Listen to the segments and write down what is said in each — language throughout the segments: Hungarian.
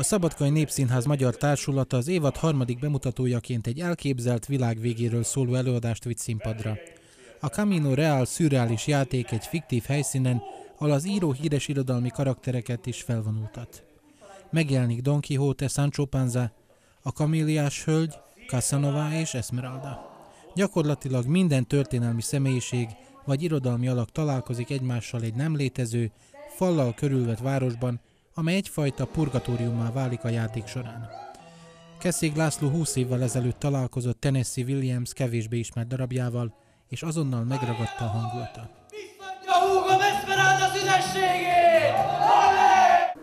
A Szabadkai Népszínház Magyar Társulata az évad harmadik bemutatójaként egy elképzelt világ végéről szóló előadást vitt színpadra. A Camino Real szürreális játék egy fiktív helyszínen, ahol az író híres irodalmi karaktereket is felvonultat. Megjelenik Don Quixote, Sancho Panza, a Kamiliás hölgy, Casanova és Esmeralda. Gyakorlatilag minden történelmi személyiség vagy irodalmi alak találkozik egymással egy nem létező, fallal körülvett városban, amely egyfajta purgatóriummá válik a játék során. Keszég László 20 évvel ezelőtt találkozott Tennessee Williams kevésbé ismert darabjával, és azonnal megragadta a hangulata.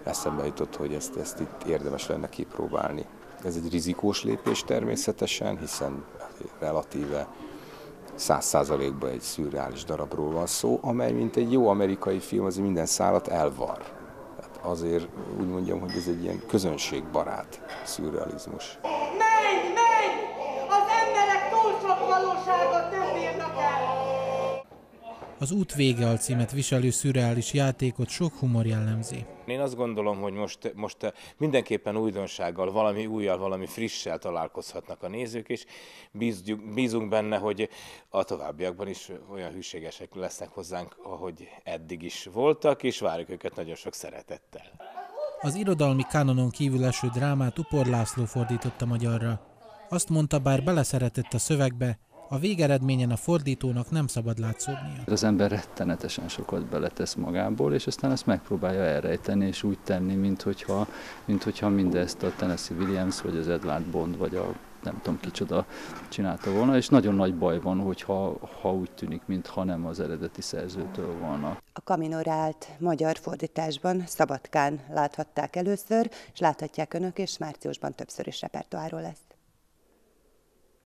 Eszembe jutott, hogy ezt, ezt itt érdemes lenne kipróbálni. Ez egy rizikós lépés természetesen, hiszen relatíve száz százalékban egy szürreális darabról van szó, amely mint egy jó amerikai film, az minden szállat elvar. Azért úgy mondjam, hogy ez egy ilyen közönségbarát szürrealizmus. Az Út vége alcímet viselő szürreális játékot sok humor jellemzi. Én azt gondolom, hogy most, most mindenképpen újdonsággal, valami újjal, valami frissel találkozhatnak a nézők, és bízunk, bízunk benne, hogy a továbbiakban is olyan hűségesek lesznek hozzánk, ahogy eddig is voltak, és várjuk őket nagyon sok szeretettel. Az irodalmi kánonon kívül eső drámát Upor László fordította magyarra. Azt mondta, bár beleszeretett a szövegbe, a végeredményen a fordítónak nem szabad látszódnia. Az ember rettenetesen sokat beletesz magából, és aztán ezt megpróbálja elrejteni, és úgy tenni, mint hogyha, mint hogyha mindezt a Tennessee Williams, vagy az Edward Bond, vagy a nem tudom kicsoda csinálta volna, és nagyon nagy baj van, hogyha ha úgy tűnik, mintha nem az eredeti szerzőtől volna. A Kaminorált magyar fordításban Szabadkán láthatták először, és láthatják önök, és márciusban többször is repertoáról lesz.